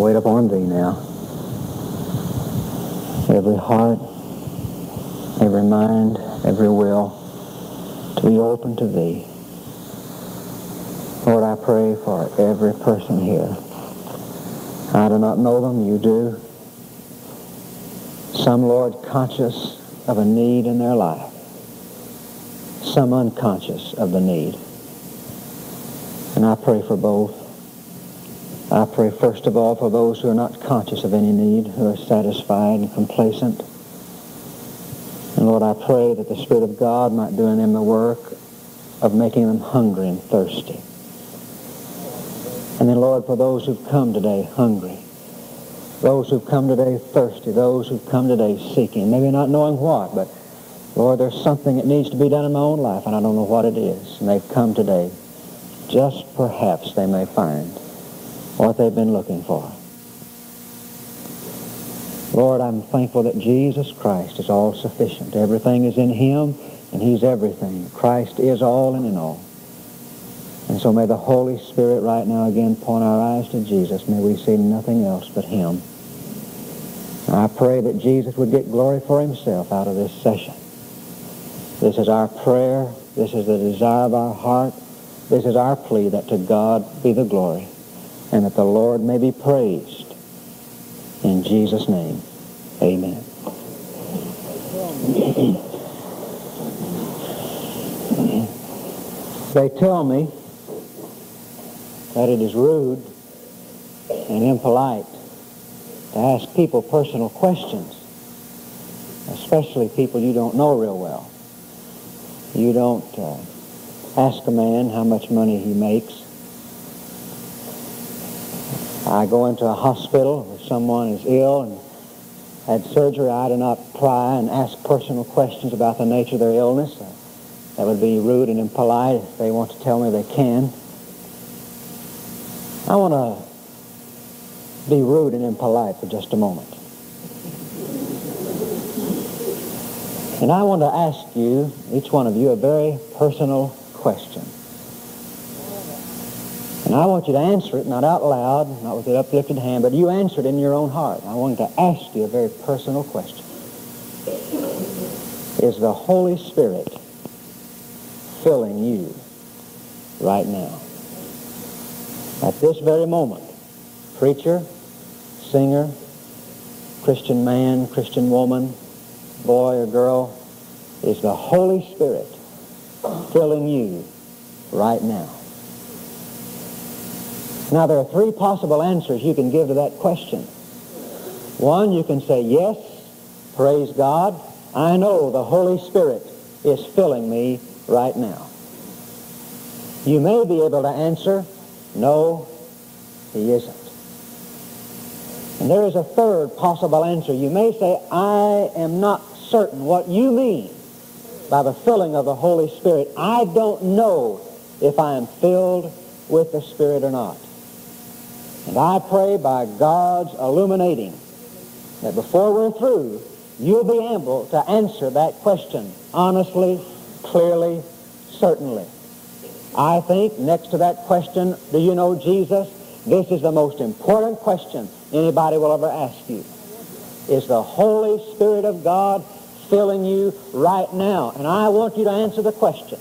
we wait upon Thee now. Every heart, every mind, every will to be open to Thee. Lord, I pray for every person here. I do not know them, you do. Some, Lord, conscious of a need in their life. Some unconscious of the need. And I pray for both. I pray first of all for those who are not conscious of any need, who are satisfied and complacent. And Lord, I pray that the Spirit of God might do in them the work of making them hungry and thirsty. And then, Lord, for those who've come today hungry, those who've come today thirsty, those who've come today seeking, maybe not knowing what, but Lord, there's something that needs to be done in my own life, and I don't know what it is. And they've come today. Just perhaps they may find what they've been looking for. Lord, I'm thankful that Jesus Christ is all sufficient. Everything is in him, and he's everything. Christ is all and in all. And so may the Holy Spirit right now again point our eyes to Jesus. May we see nothing else but him. I pray that Jesus would get glory for himself out of this session. This is our prayer. This is the desire of our heart. This is our plea that to God be the glory and that the Lord may be praised. In Jesus' name, amen. they tell me that it is rude and impolite to ask people personal questions, especially people you don't know real well. You don't uh, ask a man how much money he makes. I go into a hospital where someone is ill and had surgery. I do not pry and ask personal questions about the nature of their illness. Uh, that would be rude and impolite. If they want to tell me, they can. I want to be rude and impolite for just a moment. And I want to ask you, each one of you, a very personal question. And I want you to answer it, not out loud, not with an uplifted hand, but you answer it in your own heart. I want to ask you a very personal question. Is the Holy Spirit filling you right now? At this very moment, preacher, singer, Christian man, Christian woman, boy or girl, is the Holy Spirit filling you right now. Now, there are three possible answers you can give to that question. One, you can say, yes, praise God, I know the Holy Spirit is filling me right now. You may be able to answer, no, he isn't. And there is a third possible answer. You may say, I am not certain what you mean by the filling of the Holy Spirit. I don't know if I am filled with the Spirit or not. And I pray by God's illuminating that before we're through, you'll be able to answer that question honestly, clearly, certainly. I think next to that question, do you know Jesus? This is the most important question anybody will ever ask you. Is the Holy Spirit of God filling you right now? And I want you to answer the question.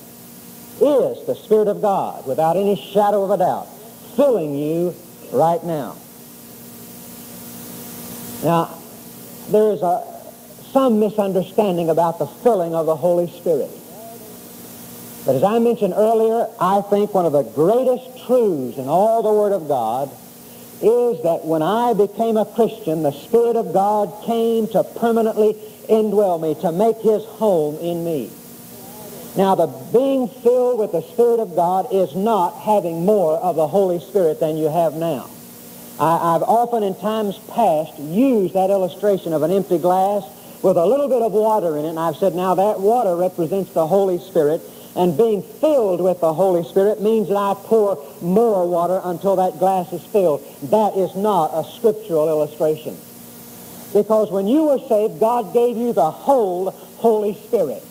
Is the Spirit of God, without any shadow of a doubt, filling you right now? Now, there is a, some misunderstanding about the filling of the Holy Spirit. But as I mentioned earlier, I think one of the greatest truths in all the Word of God is that when I became a Christian, the Spirit of God came to permanently indwell me, to make his home in me. Now, the being filled with the Spirit of God is not having more of the Holy Spirit than you have now. I, have often in times past used that illustration of an empty glass with a little bit of water in it, and I've said, now that water represents the Holy Spirit, and being filled with the Holy Spirit means that I pour more water until that glass is filled. That is not a scriptural illustration. Because when you were saved, God gave you the whole Holy Spirit.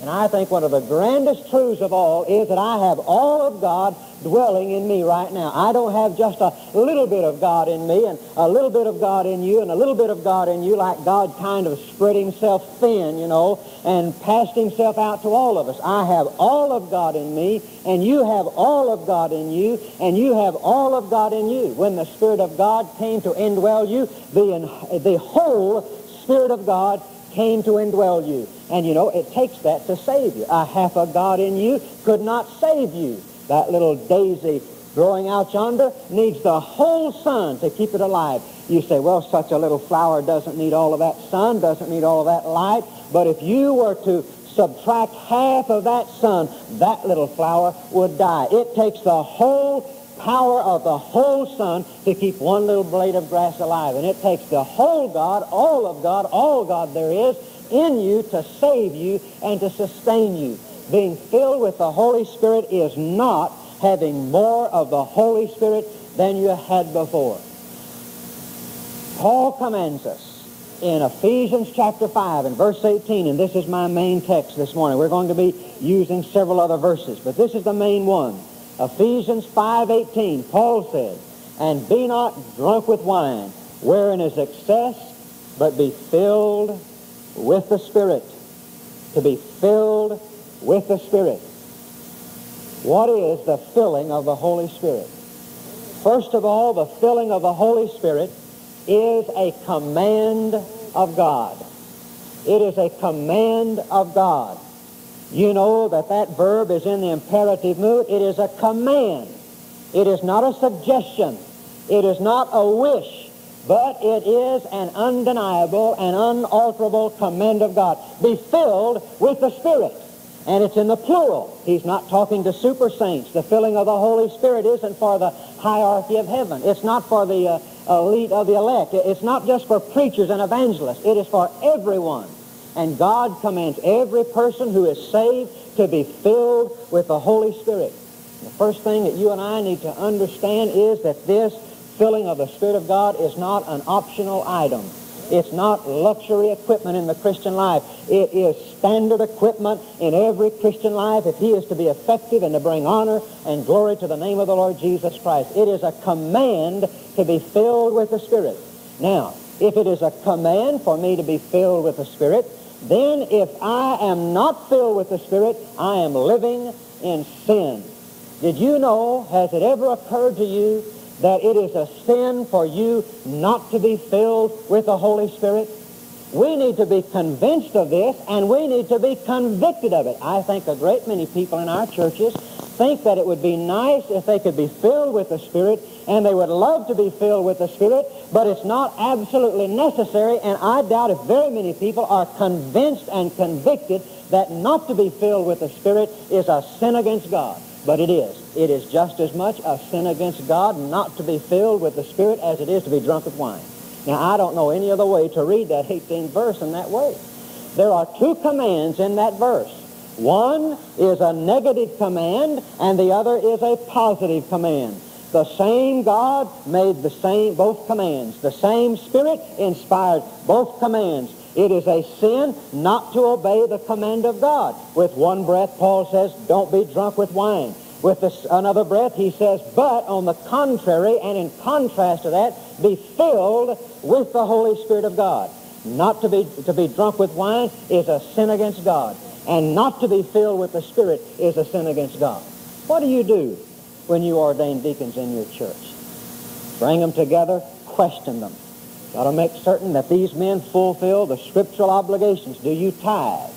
And I think one of the grandest truths of all is that I have all of God dwelling in me right now. I don't have just a little bit of God in me and a little bit of God in you and a little bit of God in you like God kind of spread himself thin, you know, and passed himself out to all of us. I have all of God in me and you have all of God in you and you have all of God in you. When the Spirit of God came to indwell you, the, the whole Spirit of God came to indwell you. And you know, it takes that to save you. A half of God in you could not save you. That little daisy growing out yonder needs the whole sun to keep it alive. You say, well, such a little flower doesn't need all of that sun, doesn't need all of that light. But if you were to subtract half of that sun, that little flower would die. It takes the whole power of the whole sun to keep one little blade of grass alive. And it takes the whole God, all of God, all God there is in you to save you and to sustain you. Being filled with the Holy Spirit is not having more of the Holy Spirit than you had before. Paul commands us in Ephesians chapter 5 and verse 18, and this is my main text this morning. We're going to be using several other verses, but this is the main one. Ephesians 5.18, Paul said, And be not drunk with wine, wherein is excess, but be filled with the Spirit. To be filled with the Spirit. What is the filling of the Holy Spirit? First of all, the filling of the Holy Spirit is a command of God. It is a command of God. You know that that verb is in the imperative mood. It is a command. It is not a suggestion. It is not a wish, but it is an undeniable and unalterable command of God. Be filled with the Spirit. And it's in the plural. He's not talking to super saints. The filling of the Holy Spirit isn't for the hierarchy of heaven. It's not for the uh, elite of the elect. It's not just for preachers and evangelists. It is for everyone. And God commands every person who is saved to be filled with the Holy Spirit. The first thing that you and I need to understand is that this filling of the Spirit of God is not an optional item. It's not luxury equipment in the Christian life. It is standard equipment in every Christian life if he is to be effective and to bring honor and glory to the name of the Lord Jesus Christ. It is a command to be filled with the Spirit. Now, if it is a command for me to be filled with the Spirit, then if I am not filled with the Spirit, I am living in sin. Did you know, has it ever occurred to you that it is a sin for you not to be filled with the Holy Spirit? We need to be convinced of this, and we need to be convicted of it. I think a great many people in our churches think that it would be nice if they could be filled with the Spirit, and they would love to be filled with the Spirit, but it's not absolutely necessary, and I doubt if very many people are convinced and convicted that not to be filled with the Spirit is a sin against God. But it is. It is just as much a sin against God not to be filled with the Spirit as it is to be drunk with wine. Now, I don't know any other way to read that 18th verse in that way. There are two commands in that verse. One is a negative command, and the other is a positive command. The same God made the same both commands. The same Spirit inspired both commands. It is a sin not to obey the command of God. With one breath, Paul says, don't be drunk with wine. With this, another breath, he says, but on the contrary, and in contrast to that, be filled with the Holy Spirit of God. Not to be, to be drunk with wine is a sin against God. And not to be filled with the Spirit is a sin against God. What do you do when you ordain deacons in your church? Bring them together, question them. Got to make certain that these men fulfill the scriptural obligations. Do you tithe?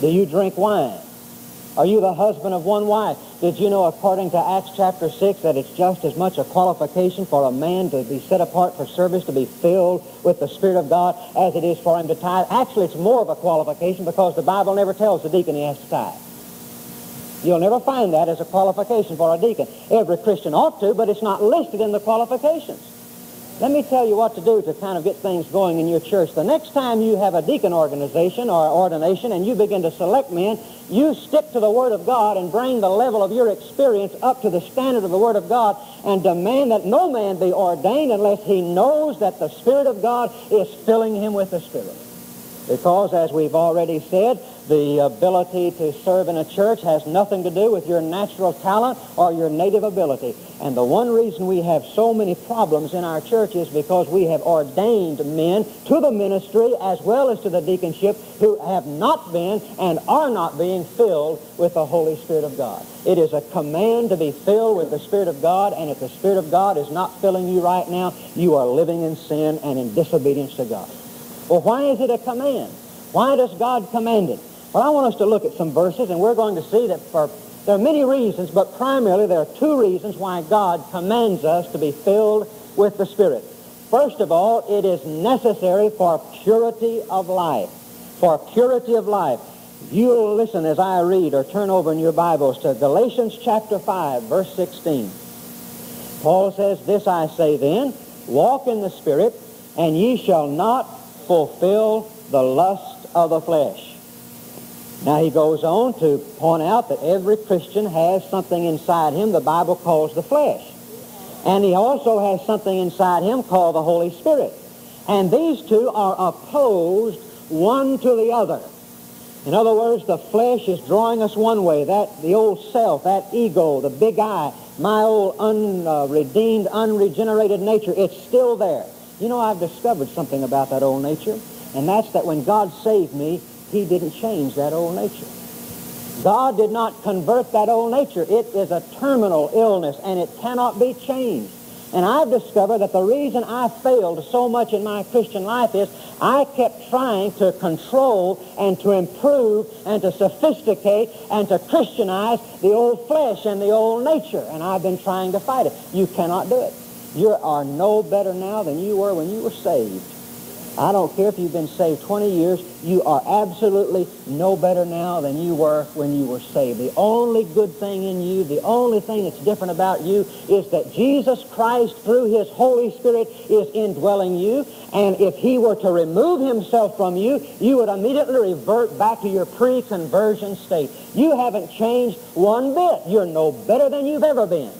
Do you drink wine? Are you the husband of one wife? Did you know, according to Acts chapter 6, that it's just as much a qualification for a man to be set apart for service, to be filled with the Spirit of God, as it is for him to tithe? Actually, it's more of a qualification because the Bible never tells the deacon he has to tithe. You'll never find that as a qualification for a deacon. Every Christian ought to, but it's not listed in the qualifications. Let me tell you what to do to kind of get things going in your church. The next time you have a deacon organization or ordination and you begin to select men, you stick to the Word of God and bring the level of your experience up to the standard of the Word of God and demand that no man be ordained unless he knows that the Spirit of God is filling him with the Spirit. Because, as we've already said, the ability to serve in a church has nothing to do with your natural talent or your native ability. And the one reason we have so many problems in our church is because we have ordained men to the ministry as well as to the deaconship who have not been and are not being filled with the Holy Spirit of God. It is a command to be filled with the Spirit of God, and if the Spirit of God is not filling you right now, you are living in sin and in disobedience to God. Well, why is it a command? Why does God command it? Well, I want us to look at some verses, and we're going to see that for there are many reasons, but primarily there are two reasons why God commands us to be filled with the Spirit. First of all, it is necessary for purity of life. For purity of life. You'll listen as I read or turn over in your Bibles to Galatians chapter 5, verse 16. Paul says, This I say then, walk in the Spirit, and ye shall not fulfill the lust of the flesh. Now he goes on to point out that every Christian has something inside him the Bible calls the flesh. And he also has something inside him called the Holy Spirit. And these two are opposed one to the other. In other words, the flesh is drawing us one way, that the old self, that ego, the big I, my old unredeemed, unregenerated nature, it's still there. You know, I've discovered something about that old nature, and that's that when God saved me, he didn't change that old nature. God did not convert that old nature. It is a terminal illness, and it cannot be changed. And I've discovered that the reason I failed so much in my Christian life is I kept trying to control and to improve and to sophisticate and to Christianize the old flesh and the old nature. And I've been trying to fight it. You cannot do it. You are no better now than you were when you were saved. I don't care if you've been saved 20 years, you are absolutely no better now than you were when you were saved. The only good thing in you, the only thing that's different about you is that Jesus Christ, through his Holy Spirit, is indwelling you. And if he were to remove himself from you, you would immediately revert back to your pre-conversion state. You haven't changed one bit. You're no better than you've ever been.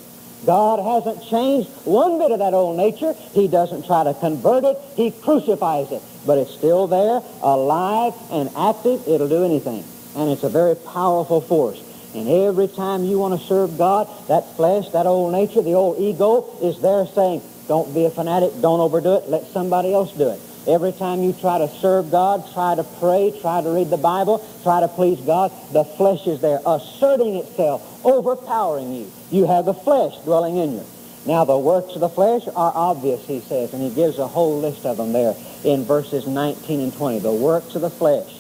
God hasn't changed one bit of that old nature. He doesn't try to convert it. He crucifies it. But it's still there, alive and active. It'll do anything. And it's a very powerful force. And every time you want to serve God, that flesh, that old nature, the old ego is there saying, don't be a fanatic, don't overdo it, let somebody else do it. Every time you try to serve God, try to pray, try to read the Bible, try to please God, the flesh is there asserting itself, overpowering you. You have the flesh dwelling in you. Now, the works of the flesh are obvious, he says, and he gives a whole list of them there in verses 19 and 20. The works of the flesh.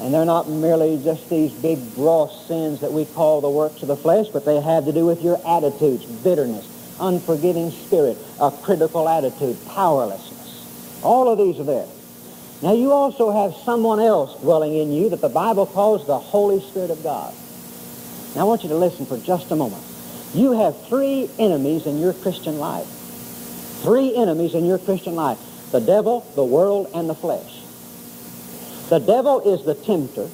And they're not merely just these big, gross sins that we call the works of the flesh, but they have to do with your attitudes, bitterness, unforgiving spirit, a critical attitude, powerlessness. All of these are there. Now you also have someone else dwelling in you that the Bible calls the Holy Spirit of God. Now I want you to listen for just a moment. You have three enemies in your Christian life. Three enemies in your Christian life. The devil, the world, and the flesh. The devil is the tempter.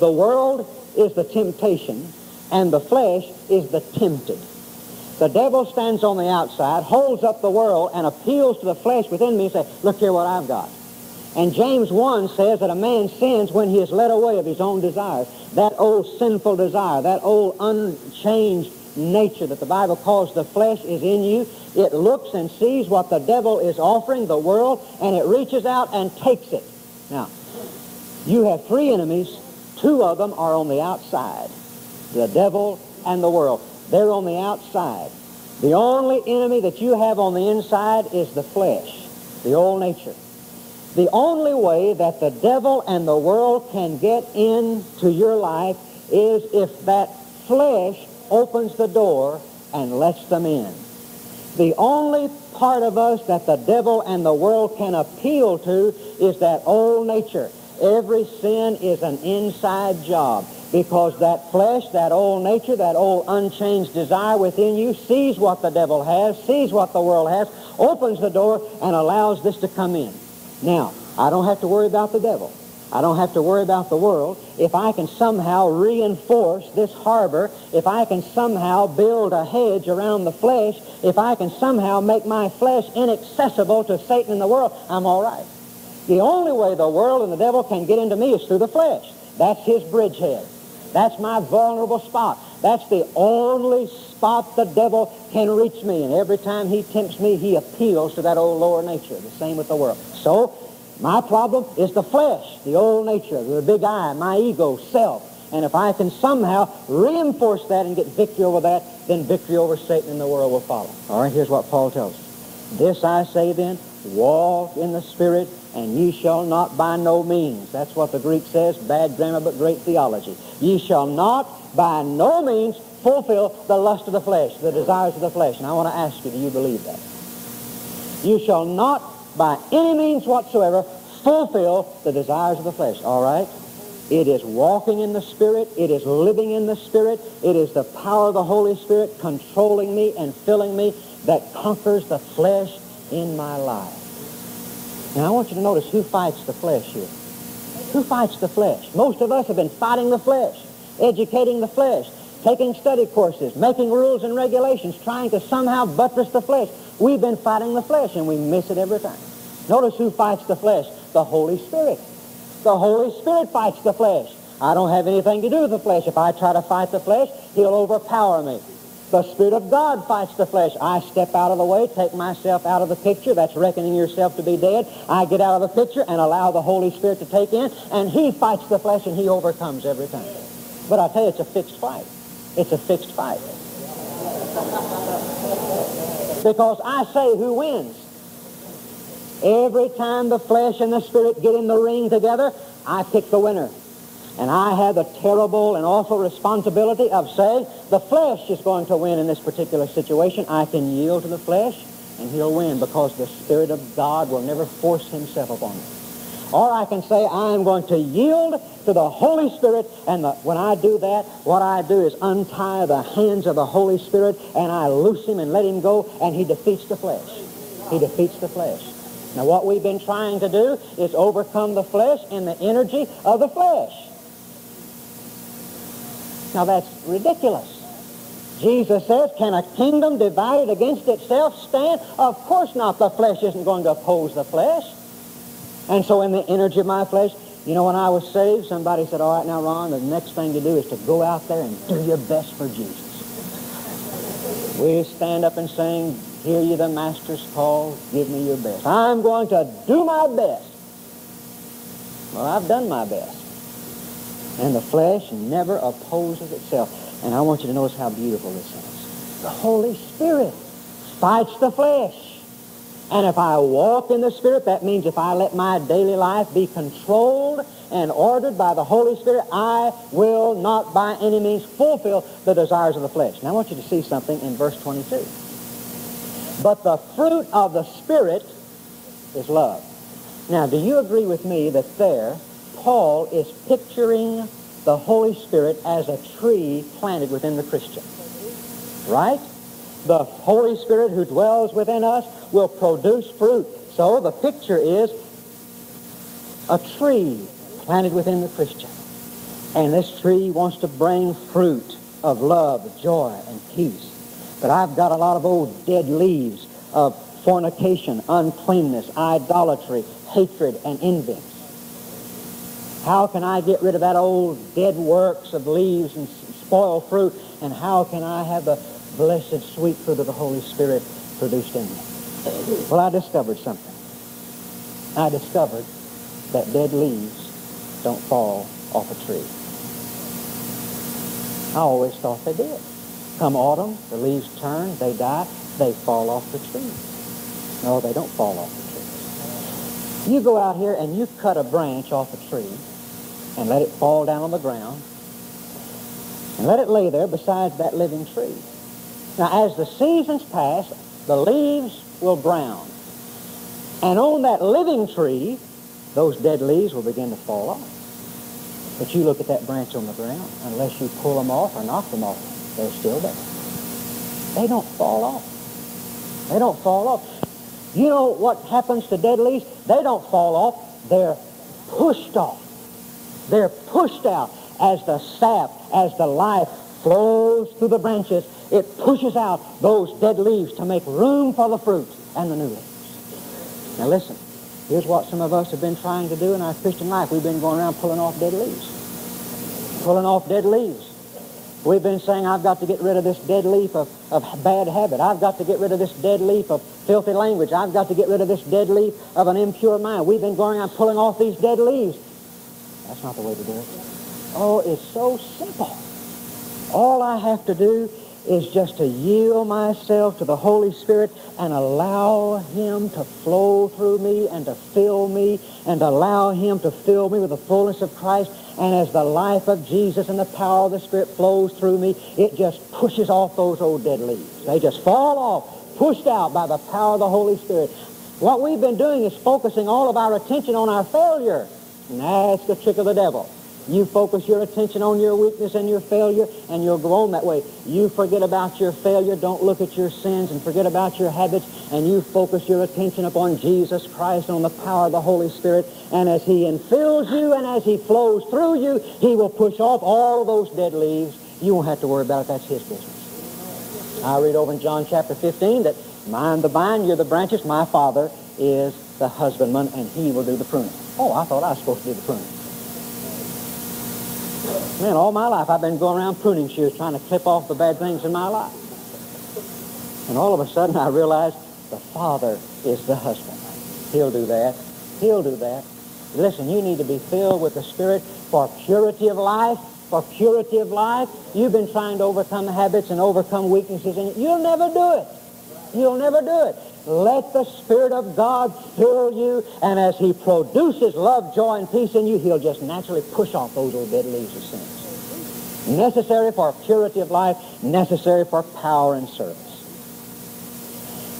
The world is the temptation. And the flesh is the tempted. The devil stands on the outside, holds up the world, and appeals to the flesh within me and says, look here what I've got. And James 1 says that a man sins when he is led away of his own desires. That old sinful desire, that old unchanged nature that the Bible calls the flesh is in you. It looks and sees what the devil is offering the world, and it reaches out and takes it. Now, you have three enemies. Two of them are on the outside, the devil and the world. They're on the outside. The only enemy that you have on the inside is the flesh, the old nature. The only way that the devil and the world can get into your life is if that flesh opens the door and lets them in. The only part of us that the devil and the world can appeal to is that old nature. Every sin is an inside job because that flesh, that old nature, that old unchanged desire within you sees what the devil has, sees what the world has, opens the door and allows this to come in. Now, I don't have to worry about the devil. I don't have to worry about the world. If I can somehow reinforce this harbor, if I can somehow build a hedge around the flesh, if I can somehow make my flesh inaccessible to Satan and the world, I'm all right. The only way the world and the devil can get into me is through the flesh. That's his bridgehead. That's my vulnerable spot. That's the only spot the devil can reach me. And every time he tempts me, he appeals to that old lower nature. The same with the world. So, my problem is the flesh, the old nature, the big I, my ego, self. And if I can somehow reinforce that and get victory over that, then victory over Satan in the world will follow. All right, here's what Paul tells us. This I say then, walk in the Spirit, and ye shall not by no means. That's what the Greek says, bad grammar but great theology. Ye shall not by no means fulfill the lust of the flesh, the desires of the flesh. And I want to ask you, do you believe that? You shall not by any means whatsoever fulfill the desires of the flesh. All right? It is walking in the Spirit. It is living in the Spirit. It is the power of the Holy Spirit controlling me and filling me that conquers the flesh in my life. Now I want you to notice who fights the flesh here. Who fights the flesh? Most of us have been fighting the flesh, educating the flesh, taking study courses, making rules and regulations, trying to somehow buttress the flesh. We've been fighting the flesh and we miss it every time. Notice who fights the flesh? The Holy Spirit. The Holy Spirit fights the flesh. I don't have anything to do with the flesh. If I try to fight the flesh, he'll overpower me. The Spirit of God fights the flesh. I step out of the way, take myself out of the picture. That's reckoning yourself to be dead. I get out of the picture and allow the Holy Spirit to take in, and he fights the flesh and he overcomes every time. But I tell you, it's a fixed fight. It's a fixed fight. Because I say who wins. Every time the flesh and the spirit get in the ring together, I pick the winner. And I have the terrible and awful responsibility of saying the flesh is going to win in this particular situation. I can yield to the flesh and he'll win because the Spirit of God will never force himself upon me. Or I can say I am going to yield to the Holy Spirit and the, when I do that, what I do is untie the hands of the Holy Spirit and I loose him and let him go and he defeats the flesh. He defeats the flesh. Now what we've been trying to do is overcome the flesh and the energy of the flesh. Now that's ridiculous. Jesus says, can a kingdom divided against itself stand? Of course not. The flesh isn't going to oppose the flesh. And so in the energy of my flesh, you know, when I was saved, somebody said, all right, now, Ron, the next thing to do is to go out there and do your best for Jesus. We stand up and sing, hear you the master's call, give me your best. I'm going to do my best. Well, I've done my best. And the flesh never opposes itself. And I want you to notice how beautiful this is. The Holy Spirit fights the flesh. And if I walk in the Spirit, that means if I let my daily life be controlled and ordered by the Holy Spirit, I will not by any means fulfill the desires of the flesh. Now I want you to see something in verse 22. But the fruit of the Spirit is love. Now, do you agree with me that there Paul is picturing the Holy Spirit as a tree planted within the Christian. Right? The Holy Spirit who dwells within us will produce fruit. So the picture is a tree planted within the Christian. And this tree wants to bring fruit of love, joy, and peace. But I've got a lot of old dead leaves of fornication, uncleanness, idolatry, hatred, and envy. How can I get rid of that old dead works of leaves and spoil fruit? And how can I have the blessed sweet fruit of the Holy Spirit produced in me? Well, I discovered something. I discovered that dead leaves don't fall off a tree. I always thought they did. Come autumn, the leaves turn, they die, they fall off the tree. No, they don't fall off the tree. You go out here and you cut a branch off a tree, and let it fall down on the ground and let it lay there beside that living tree. Now, as the seasons pass, the leaves will brown. And on that living tree, those dead leaves will begin to fall off. But you look at that branch on the ground, unless you pull them off or knock them off, they're still there. They don't fall off. They don't fall off. You know what happens to dead leaves? They don't fall off. They're pushed off. They're pushed out as the sap, as the life flows through the branches. It pushes out those dead leaves to make room for the fruit and the new leaves. Now listen, Here's what some of us have been trying to do in our Christian life. We've been going around pulling off dead leaves. Pulling off dead leaves. We've been saying, I've got to get rid of this dead leaf of, of bad habit. I've got to get rid of this dead leaf of filthy language. I've got to get rid of this dead leaf of an impure mind. We've been going around pulling off these dead leaves. That's not the way to do it. Oh, it's so simple. All I have to do is just to yield myself to the Holy Spirit and allow Him to flow through me and to fill me and allow Him to fill me with the fullness of Christ. And as the life of Jesus and the power of the Spirit flows through me, it just pushes off those old dead leaves. They just fall off, pushed out by the power of the Holy Spirit. What we've been doing is focusing all of our attention on our failure. That's the trick of the devil. You focus your attention on your weakness and your failure, and you'll go on that way. You forget about your failure. Don't look at your sins and forget about your habits, and you focus your attention upon Jesus Christ and on the power of the Holy Spirit. And as He infills you and as He flows through you, He will push off all of those dead leaves. You won't have to worry about it. That's His business. I read over in John chapter 15 that I'm the vine, you're the branches. My Father is the husbandman, and He will do the pruning. Oh, I thought I was supposed to do the pruning. Man, all my life I've been going around pruning shears trying to clip off the bad things in my life. And all of a sudden I realized the Father is the husband. He'll do that. He'll do that. Listen, you need to be filled with the Spirit for purity of life, for purity of life. You've been trying to overcome habits and overcome weaknesses, and you'll never do it. You'll never do it. Let the Spirit of God fill you, and as He produces love, joy, and peace in you, He'll just naturally push off those old dead leaves of sins. Necessary for purity of life, necessary for power and service.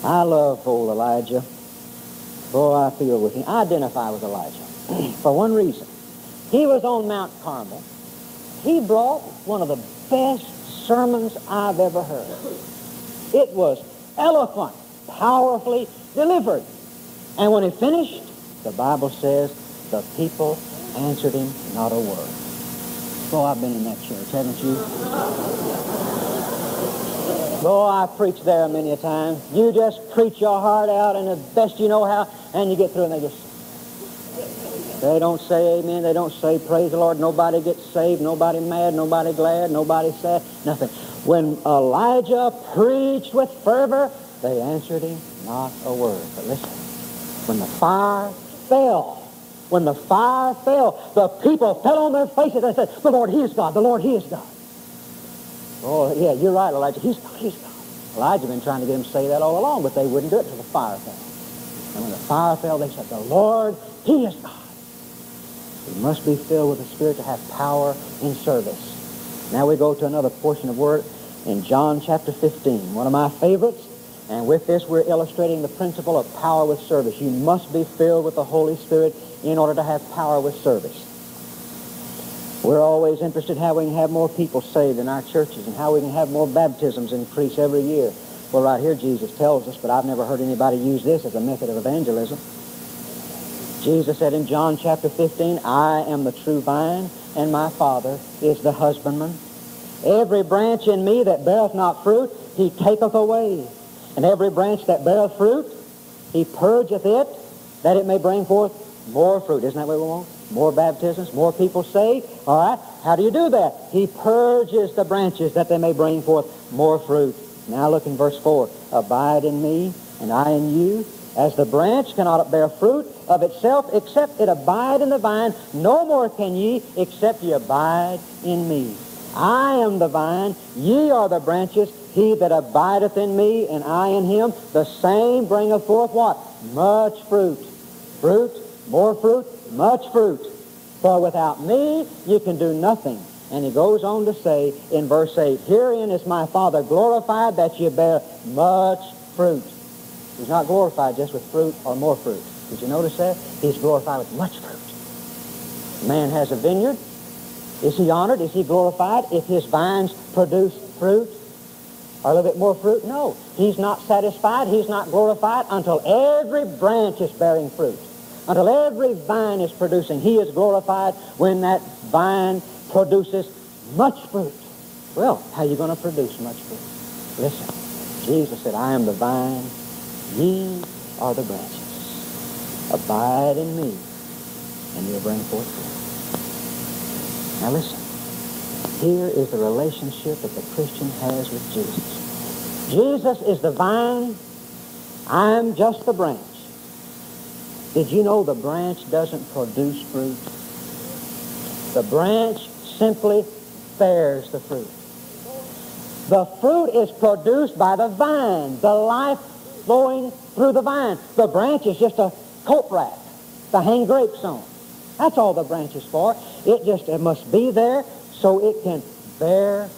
I love old Elijah. Boy, I feel with him. I identify with Elijah for one reason. He was on Mount Carmel. He brought one of the best sermons I've ever heard. It was eloquent powerfully delivered. And when he finished, the Bible says the people answered him not a word. Oh, I've been in that church, haven't you? Oh, I preached there many a time. You just preach your heart out and the best you know how, and you get through and they just they don't say amen. They don't say praise the Lord. Nobody gets saved. Nobody mad. Nobody glad. Nobody sad. Nothing. When Elijah preached with fervor, they answered him not a word. But listen, when the fire fell, when the fire fell, the people fell on their faces and said, the Lord, He is God. The Lord, He is God. Oh, yeah, you're right, Elijah. He's God. He's God. Elijah been trying to get him to say that all along, but they wouldn't do it until the fire fell. And when the fire fell, they said, the Lord, He is God. We must be filled with the Spirit to have power in service. Now we go to another portion of word in John chapter 15, one of my favorites. And with this, we're illustrating the principle of power with service. You must be filled with the Holy Spirit in order to have power with service. We're always interested in how we can have more people saved in our churches and how we can have more baptisms increase every year. Well, right here, Jesus tells us, but I've never heard anybody use this as a method of evangelism. Jesus said in John chapter 15, I am the true vine, and my Father is the husbandman. Every branch in me that beareth not fruit, he taketh away. And every branch that beareth fruit, he purgeth it, that it may bring forth more fruit. Isn't that what we want? More baptisms, more people saved. All right. How do you do that? He purges the branches that they may bring forth more fruit. Now look in verse 4. Abide in me, and I in you. As the branch cannot bear fruit of itself except it abide in the vine, no more can ye except ye abide in me. I am the vine, ye are the branches. He that abideth in me, and I in him, the same bringeth forth what? Much fruit. Fruit, more fruit, much fruit. For without me you can do nothing. And he goes on to say in verse 8, Herein is my Father glorified that ye bear much fruit. He's not glorified just with fruit or more fruit. Did you notice that? He's glorified with much fruit. Man has a vineyard. Is he honored? Is he glorified if his vines produce fruit? A little bit more fruit? No. He's not satisfied. He's not glorified until every branch is bearing fruit. Until every vine is producing. He is glorified when that vine produces much fruit. Well, how are you going to produce much fruit? Listen, Jesus said, I am the vine, ye are the branches. Abide in me, and you'll bring forth fruit. Now listen. Here is the relationship that the Christian has with Jesus. Jesus is the vine. I'm just the branch. Did you know the branch doesn't produce fruit? The branch simply bears the fruit. The fruit is produced by the vine, the life flowing through the vine. The branch is just a coat rack to hang grapes on. That's all the branch is for. It just it must be there so it can bear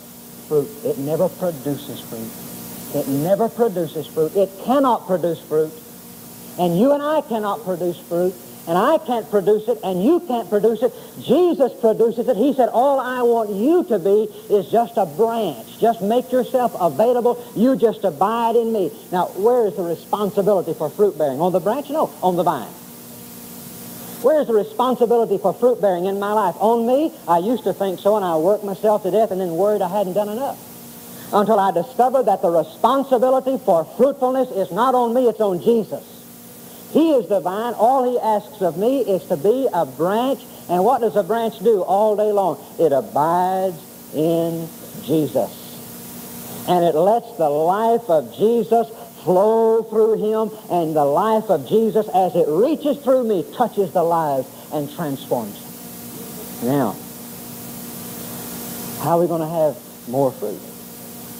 fruit. It never produces fruit. It never produces fruit. It cannot produce fruit. And you and I cannot produce fruit and I can't produce it, and you can't produce it. Jesus produces it. He said, all I want you to be is just a branch. Just make yourself available. You just abide in me. Now, where is the responsibility for fruit bearing? On the branch? No, on the vine. Where's the responsibility for fruit bearing in my life? On me? I used to think so, and I worked myself to death and then worried I hadn't done enough. Until I discovered that the responsibility for fruitfulness is not on me, it's on Jesus. He is the vine. All he asks of me is to be a branch. And what does a branch do all day long? It abides in Jesus. And it lets the life of Jesus flow through him, and the life of Jesus, as it reaches through me, touches the lives and transforms them. Now, how are we going to have more fruit?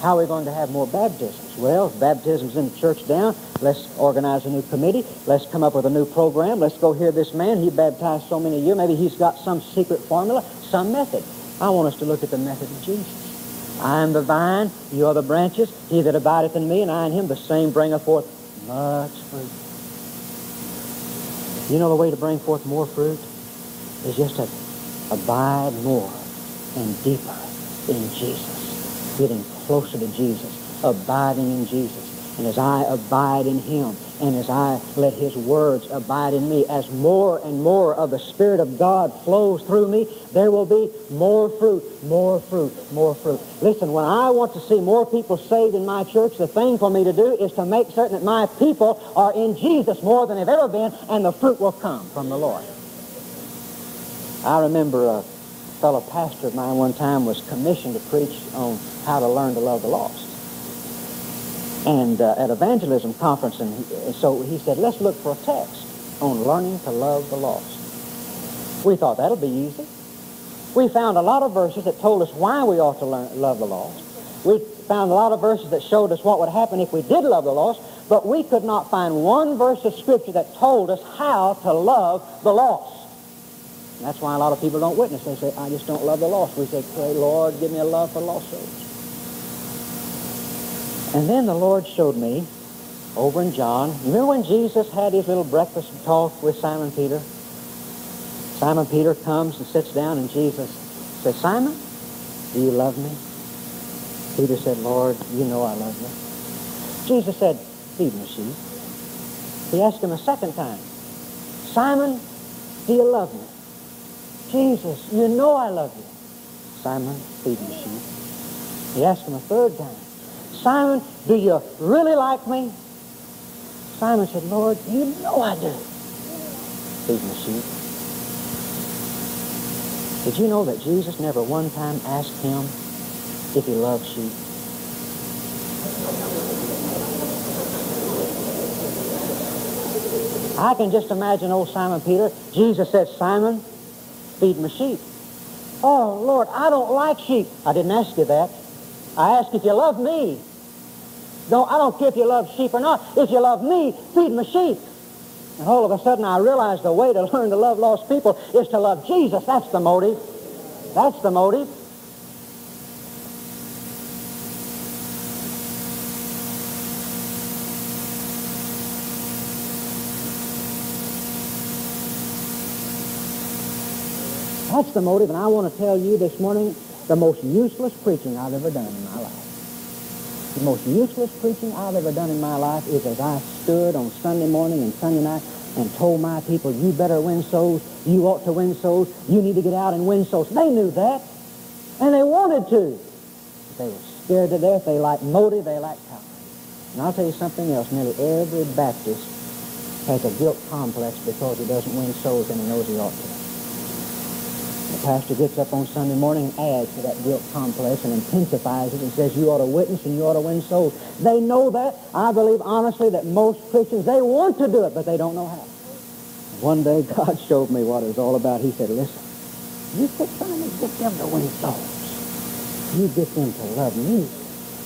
How are we going to have more baptisms? Well, if baptism's in the church down, let's organize a new committee. Let's come up with a new program. Let's go hear this man. He baptized so many a year. Maybe he's got some secret formula, some method. I want us to look at the method of Jesus. I am the vine, you are the branches. He that abideth in me and I in him, the same bringeth forth much fruit. You know the way to bring forth more fruit is just to abide more and deeper in Jesus, getting closer to Jesus, abiding in Jesus. And as I abide in him, and as I let his words abide in me, as more and more of the Spirit of God flows through me, there will be more fruit, more fruit, more fruit. Listen, when I want to see more people saved in my church, the thing for me to do is to make certain that my people are in Jesus more than they've ever been, and the fruit will come from the Lord. I remember a fellow pastor of mine one time was commissioned to preach on how to learn to love the lost. And uh, at evangelism conference, and, he, so he said, let's look for a text on learning to love the lost. We thought that'll be easy. We found a lot of verses that told us why we ought to learn, love the lost. We found a lot of verses that showed us what would happen if we did love the lost, but we could not find one verse of Scripture that told us how to love the lost. And that's why a lot of people don't witness. They say, I just don't love the lost. We say, pray, Lord, give me a love for lost souls. And then the Lord showed me over in John. You remember when Jesus had his little breakfast talk with Simon Peter? Simon Peter comes and sits down, and Jesus says, Simon, do you love me? Peter said, Lord, you know I love you. Jesus said, feed my sheep. He asked him a second time, Simon, do you love me? Jesus, you know I love you. Simon, feed my sheep. He asked him a third time, Simon, do you really like me? Simon said, Lord, you know I do. Feed my sheep. Did you know that Jesus never one time asked him if he loved sheep? I can just imagine old Simon Peter. Jesus said, Simon, feed my sheep. Oh, Lord, I don't like sheep. I didn't ask you that. I ask if you love me. No, I don't care if you love sheep or not. If you love me, feed my sheep. And all of a sudden I realized the way to learn to love lost people is to love Jesus. That's the motive. That's the motive. That's the motive, and I want to tell you this morning the most useless preaching I've ever done in my life. The most useless preaching I've ever done in my life is as I stood on Sunday morning and Sunday night and told my people, you better win souls, you ought to win souls, you need to get out and win souls. They knew that, and they wanted to. They were scared to death. They lacked motive. They lacked power. And I'll tell you something else. Nearly every Baptist has a guilt complex because he doesn't win souls and he knows he ought to. The pastor gets up on Sunday morning and adds to that guilt complex and intensifies it and says you ought to witness and you ought to win souls. They know that. I believe honestly that most Christians, they want to do it, but they don't know how. One day God showed me what it was all about. He said, listen, you quit trying to get them to win souls. You get them to love me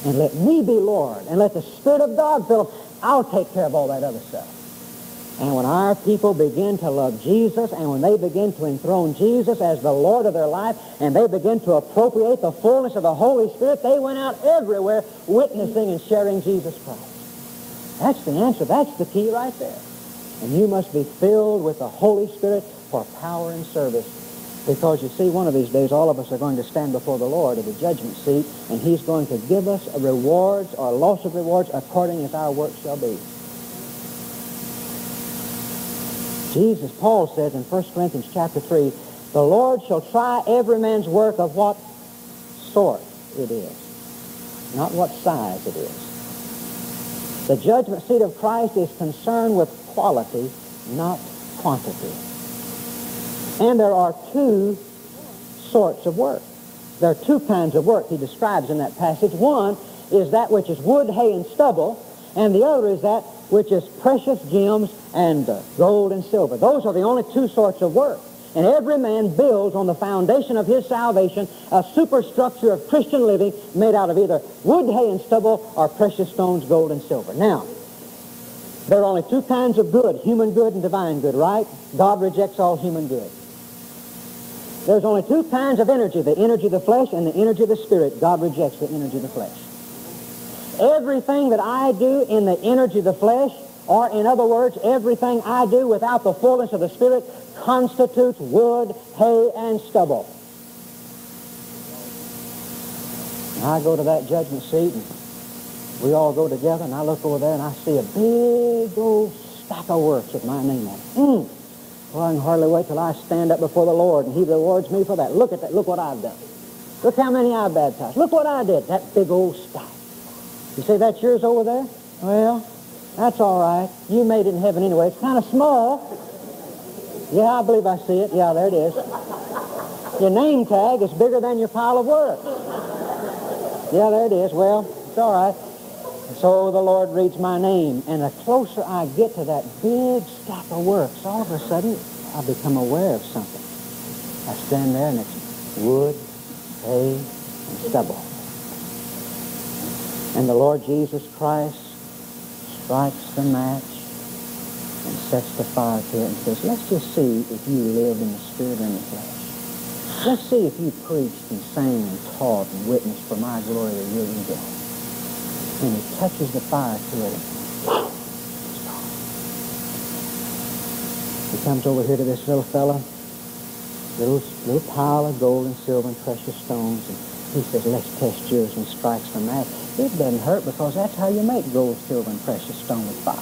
and let me be Lord and let the Spirit of God fill them. I'll take care of all that other stuff. And when our people begin to love Jesus and when they begin to enthrone Jesus as the Lord of their life and they begin to appropriate the fullness of the Holy Spirit, they went out everywhere witnessing and sharing Jesus Christ. That's the answer. That's the key right there. And you must be filled with the Holy Spirit for power and service. Because you see, one of these days, all of us are going to stand before the Lord at the judgment seat, and He's going to give us rewards or loss of rewards according as our work shall be. Jesus, Paul says in 1 Corinthians chapter 3, the Lord shall try every man's work of what sort it is, not what size it is. The judgment seat of Christ is concerned with quality, not quantity. And there are two sorts of work. There are two kinds of work he describes in that passage. One is that which is wood, hay, and stubble, and the other is that which is precious gems and uh, gold and silver. Those are the only two sorts of work. And every man builds on the foundation of his salvation a superstructure of Christian living made out of either wood, hay, and stubble or precious stones, gold, and silver. Now, there are only two kinds of good, human good and divine good, right? God rejects all human good. There's only two kinds of energy, the energy of the flesh and the energy of the spirit. God rejects the energy of the flesh. Everything that I do in the energy of the flesh, or in other words, everything I do without the fullness of the Spirit, constitutes wood, hay, and stubble. I go to that judgment seat, and we all go together, and I look over there, and I see a big old stack of works with my name on it. Mm. Well, I can hardly wait till I stand up before the Lord, and He rewards me for that. Look at that. Look what I've done. Look how many I baptized. Look what I did. That big old stack. You say that's yours over there? Well, that's all right. You made it in heaven anyway. It's kind of small. Yeah, I believe I see it. Yeah, there it is. Your name tag is bigger than your pile of work. Yeah, there it is. Well, it's all right. So the Lord reads my name, and the closer I get to that big stack of works, all of a sudden I become aware of something. I stand there, and it's wood, hay, and stubble. And the Lord Jesus Christ strikes the match and sets the fire to it and says, let's just see if you lived in the spirit and the flesh. Let's see if you preached and sang and taught and witnessed for my glory a year ago. And he touches the fire to it. He comes over here to this little fella, little, little pile of gold and silver and precious stones, and he says, let's test yours and strikes the that. It doesn't hurt because that's how you make gold, silver, and precious stone with fire.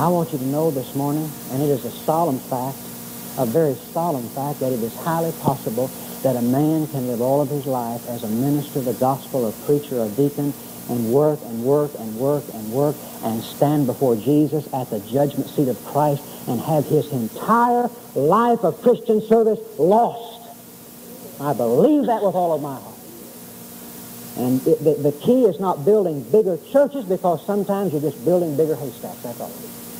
I want you to know this morning, and it is a solemn fact, a very solemn fact, that it is highly possible that a man can live all of his life as a minister of the gospel, or preacher, or deacon, and work and work and work and work and stand before Jesus at the judgment seat of Christ and have his entire life of Christian service lost. I believe that with all of my heart. And it, the, the key is not building bigger churches because sometimes you're just building bigger haystacks. That's all.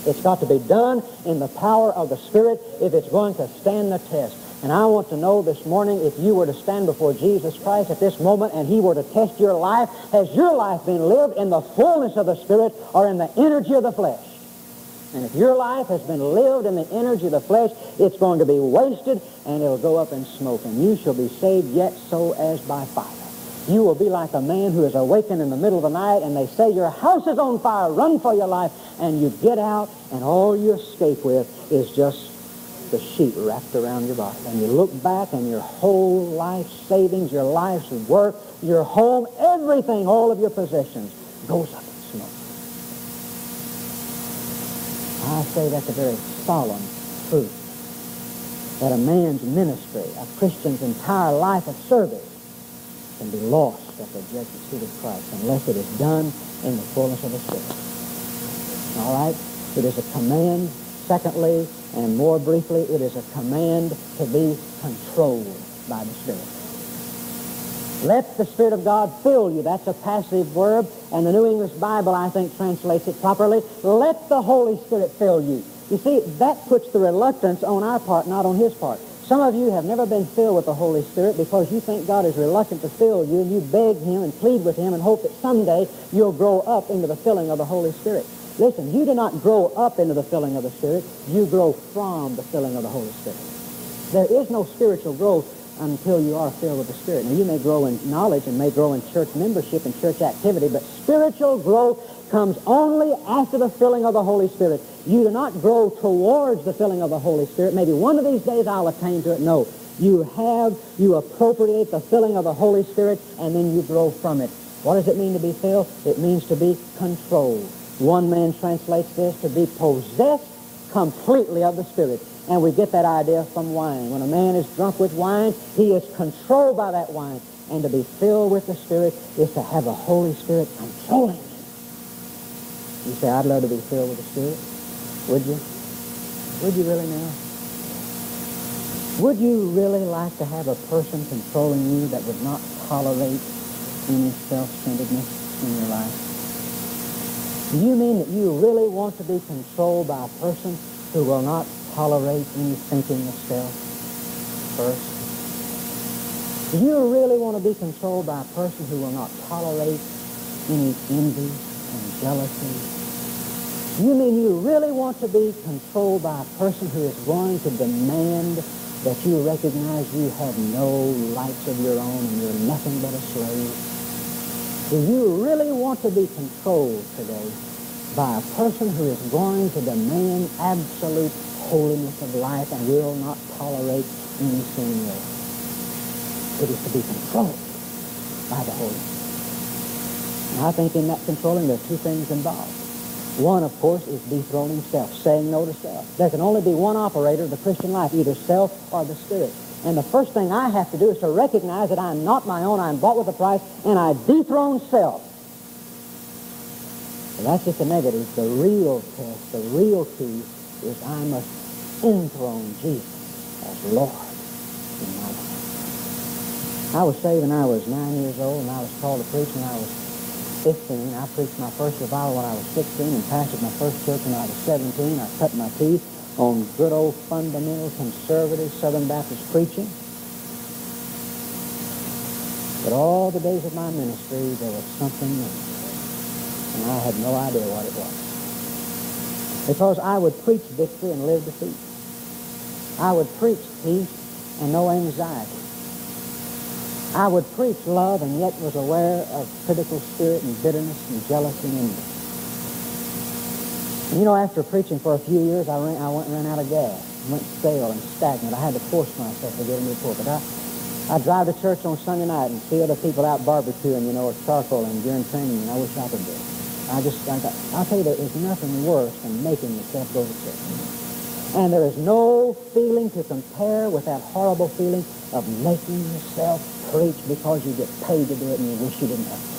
It's got to be done in the power of the Spirit if it's going to stand the test. And I want to know this morning if you were to stand before Jesus Christ at this moment and he were to test your life, has your life been lived in the fullness of the Spirit or in the energy of the flesh? And if your life has been lived in the energy of the flesh, it's going to be wasted and it'll go up in smoke. And you shall be saved yet so as by fire. You will be like a man who is awakened in the middle of the night and they say, your house is on fire, run for your life. And you get out and all you escape with is just the sheet wrapped around your body. And you look back and your whole life savings, your life's work, your home, everything, all of your possessions goes up in smoke. I say that's a very solemn truth. That a man's ministry, a Christian's entire life of service, can be lost at the judgment seat of Christ unless it is done in the fullness of the Spirit. All right? It is a command. Secondly, and more briefly, it is a command to be controlled by the Spirit. Let the Spirit of God fill you. That's a passive verb, and the New English Bible, I think, translates it properly. Let the Holy Spirit fill you. You see, that puts the reluctance on our part, not on His part. Some of you have never been filled with the Holy Spirit because you think God is reluctant to fill you, and you beg Him and plead with Him and hope that someday you'll grow up into the filling of the Holy Spirit. Listen, you do not grow up into the filling of the Spirit. You grow from the filling of the Holy Spirit. There is no spiritual growth until you are filled with the Spirit. Now, you may grow in knowledge and may grow in church membership and church activity, but spiritual growth comes only after the filling of the Holy Spirit. You do not grow towards the filling of the Holy Spirit. Maybe one of these days I'll attain to it. No. You have, you appropriate the filling of the Holy Spirit, and then you grow from it. What does it mean to be filled? It means to be controlled. One man translates this to be possessed completely of the Spirit. And we get that idea from wine. When a man is drunk with wine, he is controlled by that wine. And to be filled with the Spirit is to have the Holy Spirit controlling you. You say, I'd love to be filled with the Spirit. Would you? Would you really now? Would you really like to have a person controlling you that would not tolerate any self-centeredness in your life? Do you mean that you really want to be controlled by a person who will not tolerate any thinking of self first? Do you really want to be controlled by a person who will not tolerate any envy and jealousy? You mean you really want to be controlled by a person who is going to demand that you recognize you have no rights of your own and you're nothing but a slave? Do you really want to be controlled today by a person who is going to demand absolute holiness of life and will not tolerate any sin there. It is to be controlled by the Holy Spirit. And I think in that controlling there are two things involved. One, of course, is dethroning self, saying no to self. There can only be one operator of the Christian life, either self or the Spirit. And the first thing I have to do is to recognize that I'm not my own, I'm bought with a price, and I dethrone self. That's just a negative. The real test, the real key is I must enthrone Jesus as Lord in my life. I was saved when I was nine years old, and I was called to preach when I was 15. I preached my first revival when I was 16 and pastored my first church when I was 17. I cut my teeth on good old fundamental conservative Southern Baptist preaching. But all the days of my ministry, there was something new. And I had no idea what it was. Because I would preach victory and live defeat. I would preach peace and no anxiety. I would preach love and yet was aware of critical spirit and bitterness and jealousy and envy. You know, after preaching for a few years, I, ran, I went, ran out of gas, went stale and stagnant. I had to force myself to get a new pulpit. I, I drive to church on Sunday night and see other people out barbecuing, you know, with charcoal and during training, and I wish I could do it. I just, I got, I'll tell you, there is nothing worse than making yourself go to church. And there is no feeling to compare with that horrible feeling of making yourself preach because you get paid to do it and you wish you didn't have to.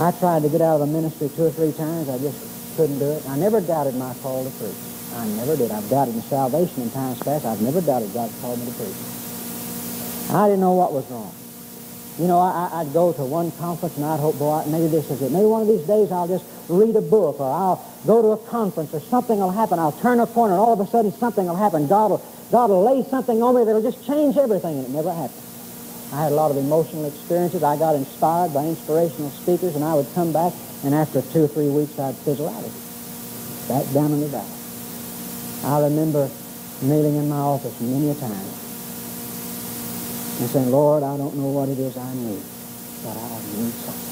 I tried to get out of the ministry two or three times. I just couldn't do it. I never doubted my call to preach. I never did. I've doubted my salvation in times past. I've never doubted God called me to preach. I didn't know what was wrong. You know, I, would go to one conference and I'd hope, boy, maybe this is it. Maybe one of these days I'll just read a book or I'll go to a conference or something will happen. I'll turn a corner and all of a sudden something will happen. God will, God will lay something on me that'll just change everything and it never happened. I had a lot of emotional experiences. I got inspired by inspirational speakers and I would come back and after two or three weeks I'd fizzle out. Back down in the valley. I remember kneeling in my office many a time and saying, Lord, I don't know what it is I need, but I need something.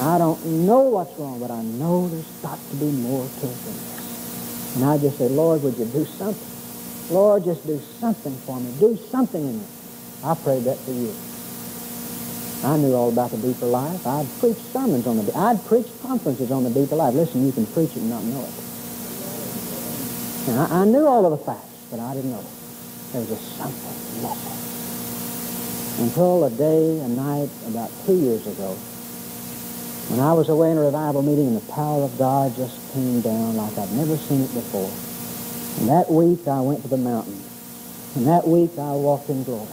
I don't know what's wrong, but I know there's got to be more to it than this. And I just said, Lord, would you do something? Lord, just do something for me. Do something in me. I prayed that for you. I knew all about the deeper life. I'd preach sermons on the. I'd preach conferences on the deeper life. Listen, you can preach it and not know it. And I, I knew all of the facts, but I didn't know it. There was just something missing until a day, a night, about two years ago, When I was away in a revival meeting and the power of God just came down like I'd never seen it before. And that week I went to the mountain. And that week I walked in glory.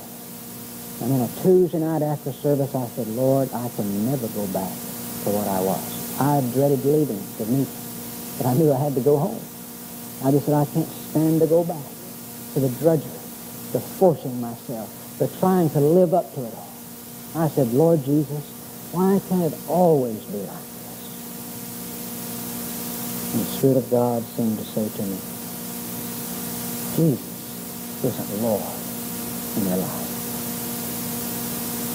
And on a Tuesday night after service I said, Lord, I can never go back to what I was. I dreaded leaving the meeting, but I knew I had to go home. I just said, I can't stand to go back to the drudgery, the forcing myself, the trying to live up to it all. I said, Lord Jesus, why can't it always be like this? And the Spirit of God seemed to say to me, Jesus isn't Lord in your life.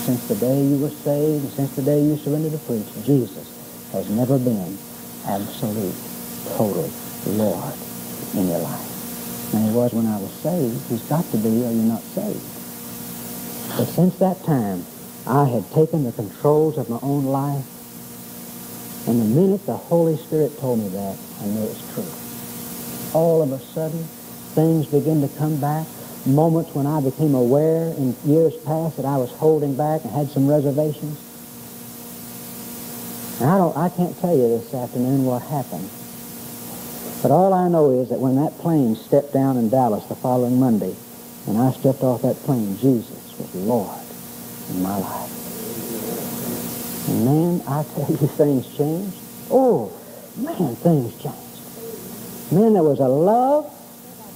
Since the day you were saved and since the day you surrendered to preach, Jesus has never been absolute, total Lord in your life. And he was when I was saved. He's got to be or you're not saved. But since that time, I had taken the controls of my own life. And the minute the Holy Spirit told me that, I knew it was true. All of a sudden, things began to come back. Moments when I became aware in years past that I was holding back and had some reservations. And I don't, I can't tell you this afternoon what happened. But all I know is that when that plane stepped down in Dallas the following Monday, and I stepped off that plane, Jesus was Lord in my life. And man, I tell you, things changed. Oh, man, things changed. Man, there was a love.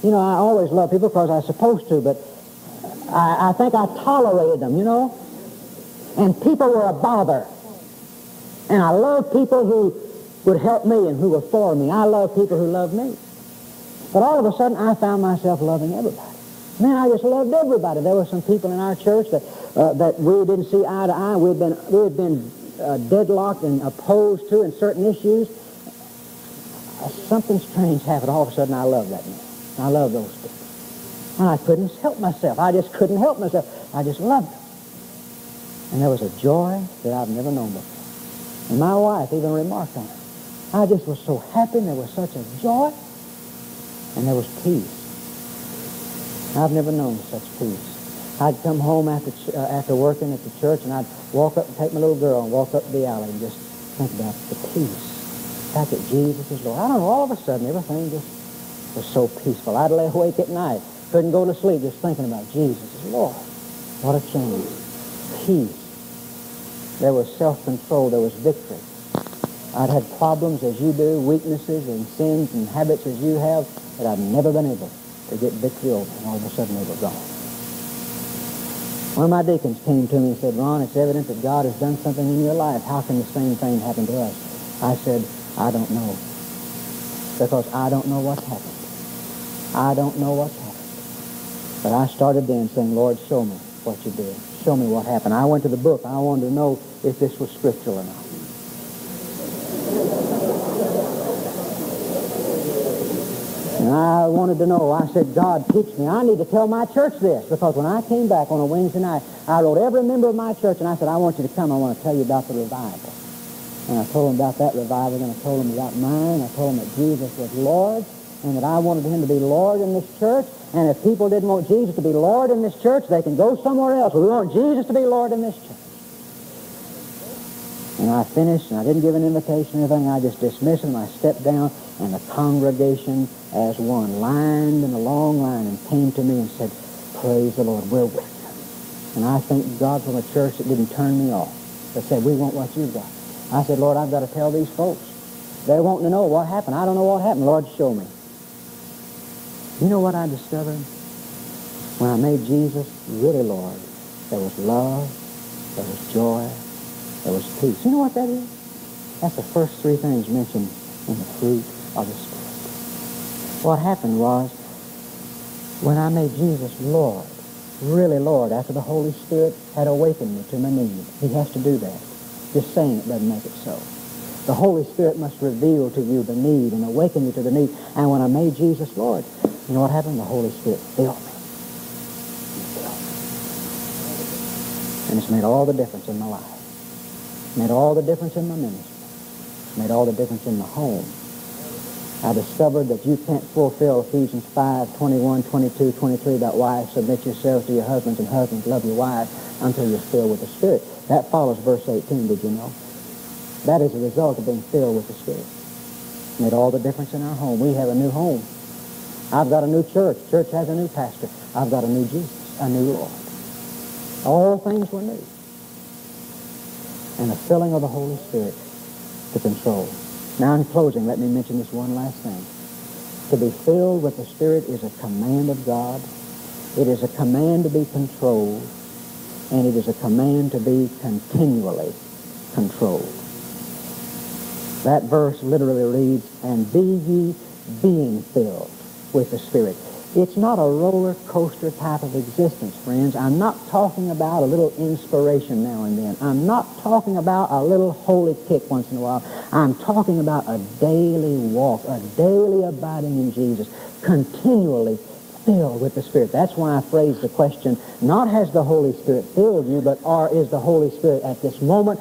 You know, I always love people because I'm supposed to, but I, I think I tolerated them, you know. And people were a bother. And I love people who would help me and who were for me. I love people who love me. But all of a sudden, I found myself loving everybody. Man, I just loved everybody. There were some people in our church that uh, that we didn't see eye to eye. We had been we had been uh, deadlocked and opposed to in certain issues. Uh, something strange happened. All of a sudden, I love that man. I love those people. And I couldn't help myself. I just couldn't help myself. I just loved them. And there was a joy that I've never known before. And my wife even remarked on it. I just was so happy, and there was such a joy, and there was peace. I've never known such peace. I'd come home after uh, after working at the church, and I'd walk up and take my little girl and walk up the alley and just think about the peace. The fact that Jesus is Lord. I don't know, all of a sudden, everything just was so peaceful. I'd lay awake at night, couldn't go to sleep just thinking about Jesus is Lord. What a change. Peace. There was self-control. There was victory. I'd had problems as you do, weaknesses and sins and habits as you have, that I've never been able to get victory over. And all of a sudden, they were gone. One of my deacons came to me and said, Ron, it's evident that God has done something in your life. How can the same thing happen to us? I said, I don't know. Because I don't know what's happened. I don't know what's happened. But I started then saying, Lord, show me what you did. Show me what happened. I went to the book. I wanted to know if this was scriptural or not. And I wanted to know. I said, God, teach me. I need to tell my church this. Because when I came back on a Wednesday night, I wrote every member of my church, and I said, I want you to come. I want to tell you about the revival. And I told them about that revival, and I told them about mine. I told them that Jesus was Lord, and that I wanted him to be Lord in this church. And if people didn't want Jesus to be Lord in this church, they can go somewhere else. We want Jesus to be Lord in this church. And I finished, and I didn't give an invitation or anything. I just dismissed them. I stepped down, and the congregation as one lined in a long line and came to me and said, Praise the Lord, we're with you. And I thank God for a church that didn't turn me off, but said, We want what you've got. I said, Lord, I've got to tell these folks. They're wanting to know what happened. I don't know what happened. Lord, show me. You know what I discovered? When I made Jesus really Lord, there was love, there was joy, there was peace. You know what that is? That's the first three things mentioned in the fruit of the Spirit. What happened was, when I made Jesus Lord, really Lord, after the Holy Spirit had awakened me to my need, he has to do that. Just saying it doesn't make it so. The Holy Spirit must reveal to you the need and awaken you to the need. And when I made Jesus Lord, you know what happened? The Holy Spirit filled me. And it's made all the difference in my life. Made all the difference in my ministry. Made all the difference in my home. I discovered that you can't fulfill Ephesians 5, 21, 22, 23 about wives, submit yourselves to your husbands, and husbands, love your wives until you're filled with the Spirit. That follows verse 18, did you know? That is a result of being filled with the Spirit. Made all the difference in our home. We have a new home. I've got a new church. Church has a new pastor. I've got a new Jesus, a new Lord. All things were new. And the filling of the Holy Spirit to control. Now in closing, let me mention this one last thing. To be filled with the Spirit is a command of God. It is a command to be controlled. And it is a command to be continually controlled. That verse literally reads, and be ye being filled with the Spirit. It's not a roller coaster type of existence, friends. I'm not talking about a little inspiration now and then. I'm not talking about a little holy kick once in a while. I'm talking about a daily walk, a daily abiding in Jesus, continually filled with the Spirit. That's why I phrased the question, not has the Holy Spirit filled you, but are, is the Holy Spirit at this moment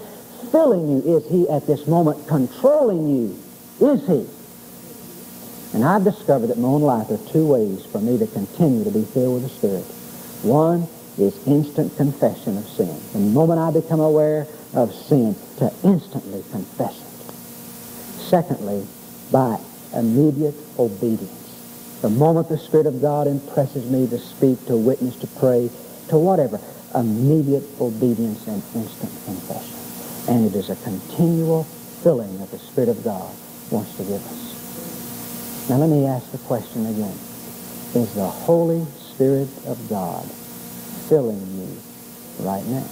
filling you? Is he at this moment controlling you? Is he? And I've discovered that my own life there are two ways for me to continue to be filled with the Spirit. One is instant confession of sin. The moment I become aware of sin, to instantly confess it. Secondly, by immediate obedience. The moment the Spirit of God impresses me to speak, to witness, to pray, to whatever, immediate obedience and instant confession. And it is a continual filling that the Spirit of God wants to give us. Now let me ask the question again. Is the Holy Spirit of God filling you right now?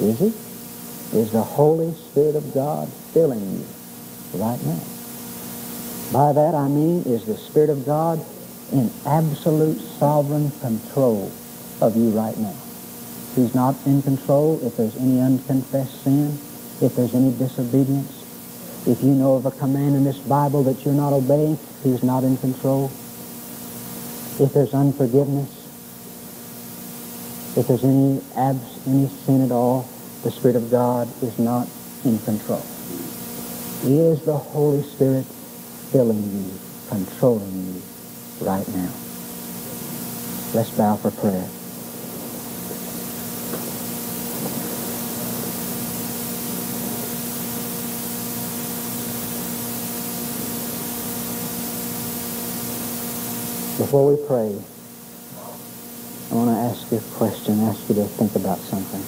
Is he? Is the Holy Spirit of God filling you right now? By that I mean, is the Spirit of God in absolute sovereign control of you right now? He's not in control if there's any unconfessed sin, if there's any disobedience, if you know of a command in this Bible that you're not obeying, He's not in control. If there's unforgiveness, if there's any abs, any sin at all, the Spirit of God is not in control. Is the Holy Spirit filling you, controlling you right now? Let's bow for prayer. Before we pray, I want to ask you a question, ask you to think about something.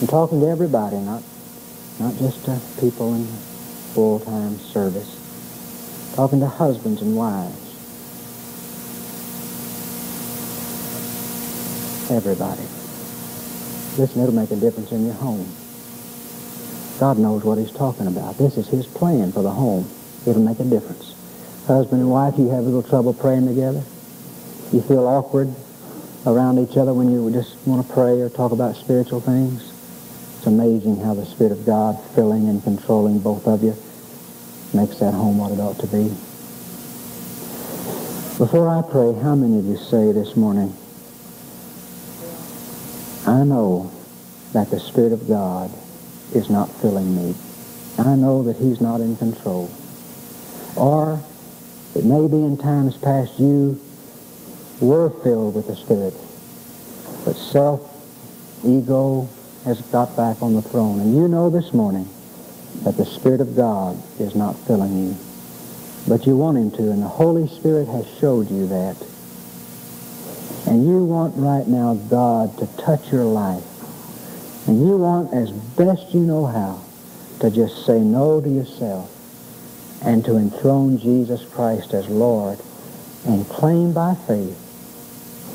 I'm talking to everybody, not, not just to people in full-time service. talking to husbands and wives. Everybody. Listen, it'll make a difference in your home. God knows what he's talking about. This is his plan for the home. It'll make a difference husband and wife, you have a little trouble praying together? You feel awkward around each other when you just want to pray or talk about spiritual things? It's amazing how the Spirit of God filling and controlling both of you makes that home what it ought to be. Before I pray, how many of you say this morning, I know that the Spirit of God is not filling me. I know that he's not in control. Or it may be in times past you were filled with the Spirit, but self, ego has got back on the throne. And you know this morning that the Spirit of God is not filling you. But you want Him to, and the Holy Spirit has showed you that. And you want right now God to touch your life. And you want, as best you know how, to just say no to yourself and to enthrone Jesus Christ as Lord and claim by faith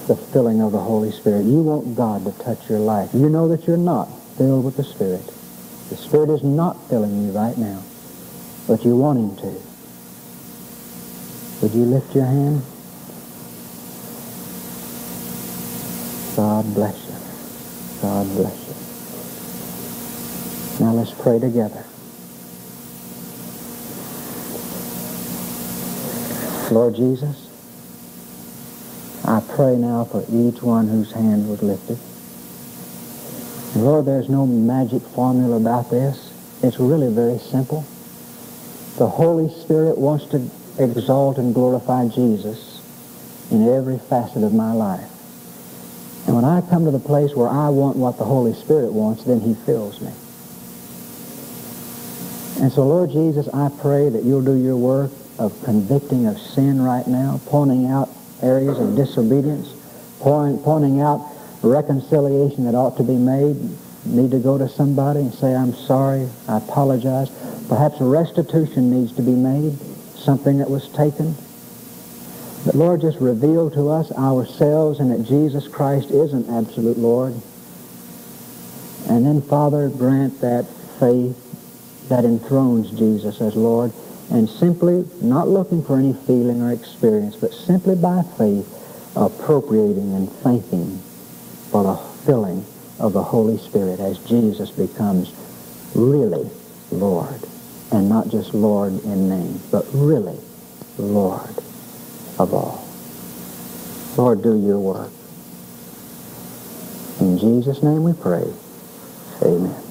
the filling of the Holy Spirit. You want God to touch your life. You know that you're not filled with the Spirit. The Spirit is not filling you right now, but you want Him to. Would you lift your hand? God bless you. God bless you. Now let's pray together. Lord Jesus, I pray now for each one whose hand was lifted. Lord, there's no magic formula about this. It's really very simple. The Holy Spirit wants to exalt and glorify Jesus in every facet of my life. And when I come to the place where I want what the Holy Spirit wants, then he fills me. And so, Lord Jesus, I pray that you'll do your work of convicting of sin right now, pointing out areas of disobedience, point, pointing out reconciliation that ought to be made. Need to go to somebody and say, I'm sorry, I apologize. Perhaps restitution needs to be made, something that was taken. But Lord, just reveal to us ourselves and that Jesus Christ is an absolute Lord. And then, Father, grant that faith that enthrones Jesus as Lord and simply not looking for any feeling or experience, but simply by faith appropriating and thanking for the filling of the Holy Spirit as Jesus becomes really Lord and not just Lord in name, but really Lord of all. Lord, do your work. In Jesus' name we pray. Amen.